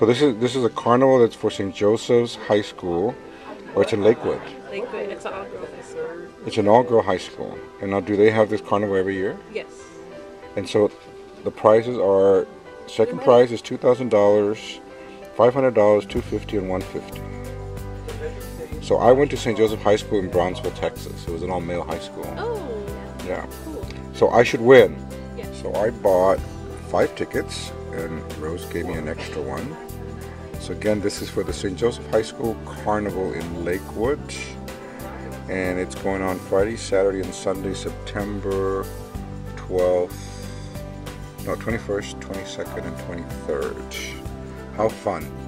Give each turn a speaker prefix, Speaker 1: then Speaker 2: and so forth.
Speaker 1: So this is this is a carnival that's for St. Joseph's High School, or it's in Lakewood.
Speaker 2: Lakewood. It's an all-girl high school.
Speaker 1: It's an all-girl high school. And now, do they have this carnival every year?
Speaker 2: Yes.
Speaker 1: And so, the prizes are second prize is two thousand dollars, five hundred dollars, two fifty, and one fifty. So I went to St. Joseph High School in Brownsville, Texas. It was an all-male high school.
Speaker 2: Oh,
Speaker 1: Yeah.
Speaker 2: cool.
Speaker 1: So I should win.
Speaker 2: Yes.
Speaker 1: So I bought five tickets, and Rose gave me an extra one. So again, this is for the St. Joseph High School Carnival in Lakewood, and it's going on Friday, Saturday, and Sunday, September 12th, no, 21st, 22nd, and 23rd. How fun!